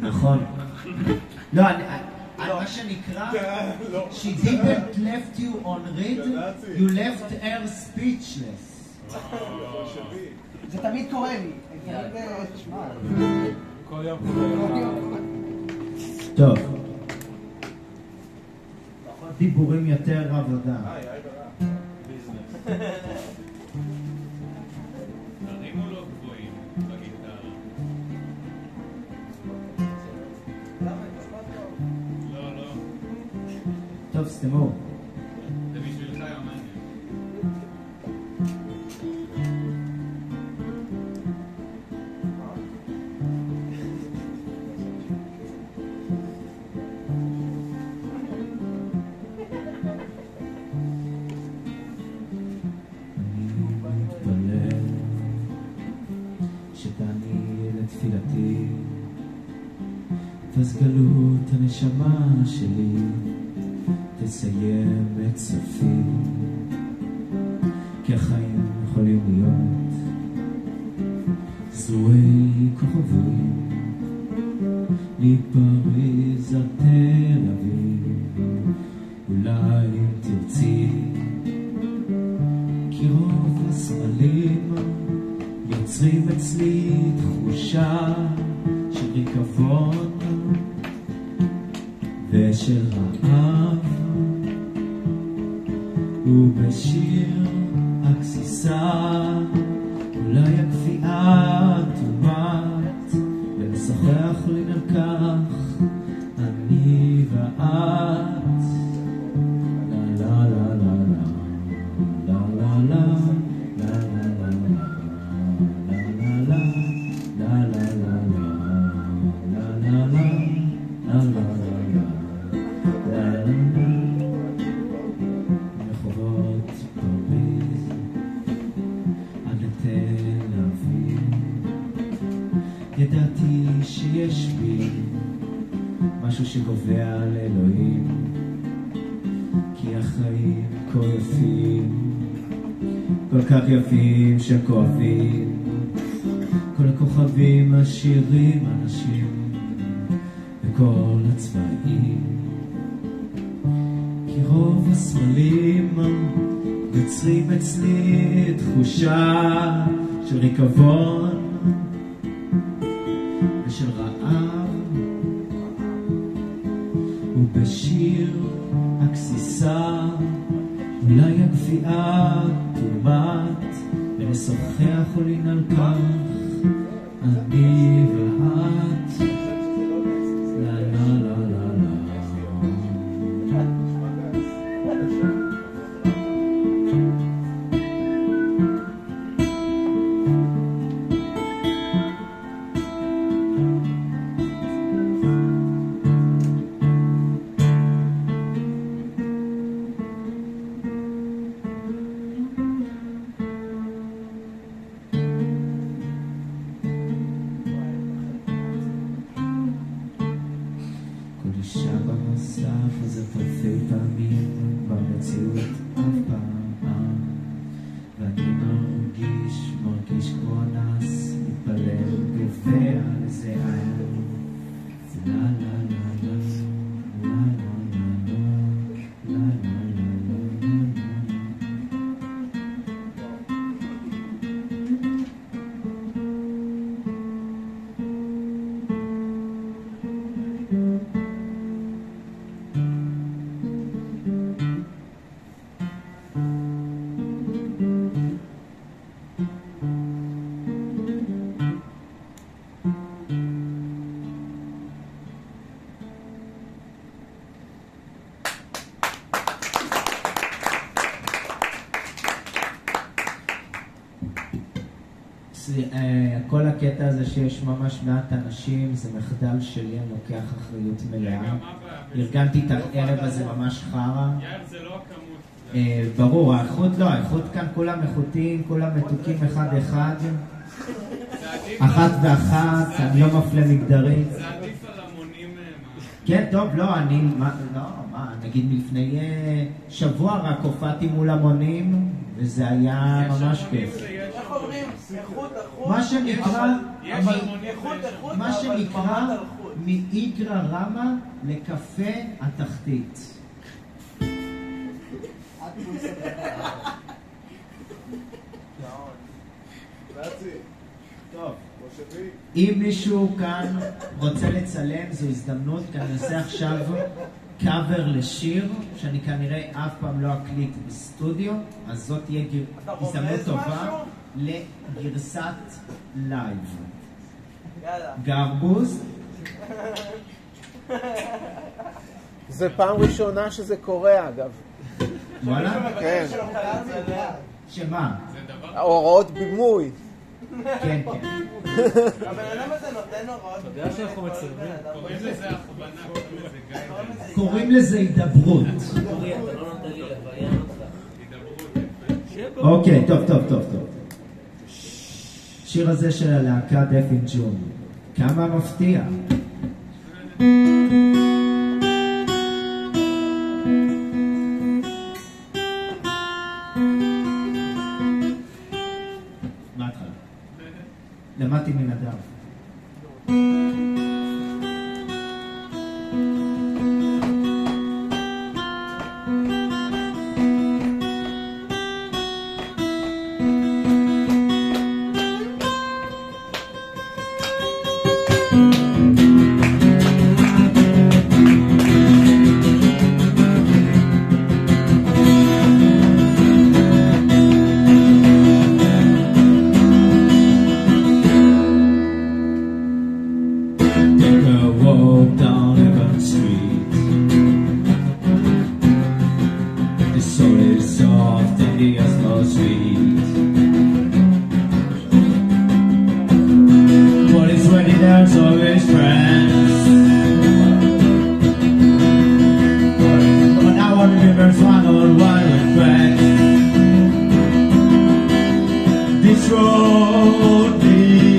נכון. לא, אני... מה שנקרא, she didn't left you on read, you left her speechless. זה תמיד קורה לי. טוב. פחות דיבורים יותר עבודה. נרימו תסתמו. תפילתי, תסגלו את הנשמה שלי תסיים את סופי כי החיים יכולים להיות זרועי כוכבים להיפריז על תל אביב. אולי אם תרצי כי רוב הסמלים יוצרים אצלי תחושה של ריקבון ושל רעב ובשיר הגסיסה אולי כה יפים כל כך יפים שכואבים. כל הכוכבים עשירים אנשים בכל הצבעים. כי רוב הסמלים יוצרים אצלי תחושה של ריקבון ושל רעב. ובשיר הגסיסה אולי הגביעה תומת ונשוחח עולין על כך. אני הקטע הזה שיש ממש מעט אנשים, זה מחדל שלי, אני לוקח אחריות מלאה. ארגנתי את הערב הזה ממש חרא. יאיר, זה לא הכמות. אה, ברור, האיכות לא, האיכות כאן כולם איכותיים, כולם מתוקים אחד-אחד. אחת ואחת, אני לא מפלה מגדרית. זה עדיף על המונים אה. כן, טוב, לא, אני, לא, מה, נגיד לפני אה, שבוע רק הופעתי מול המונים, וזה היה ממש כיף. אומרים? איכות, איכות. מה שנקרא, יש אבל איכות, איכות, מה שנקרא-. מאיגרא רמא לקפה התחתית. אם מישהו כאן רוצה לצלם, זו הזדמנות, כי אני עושה עכשיו קאבר לשיר, שאני כנראה אף פעם לא אקליט בסטודיו, אז זאת תהיה הזדמנות טובה לגרסת לייב. גרבוז, זה פעם ראשונה שזה קורה, אגב. וואלה? כן. שמה? ההוראות בימוי. כן, כן. הבן אדם הזה נותן הוראות. אתה יודע שאנחנו מצלמים? קוראים לזה הכוונה, קוראים לזה הידברות. לא. הידברות. אוקיי, טוב, טוב, טוב, טוב. שיר הזה של הלהקה דפין ג'ון. כמה מפתיע. soda soft and the osmo sweet. What is ready down to always friends? But now I remember one on wine with friends. This road leads.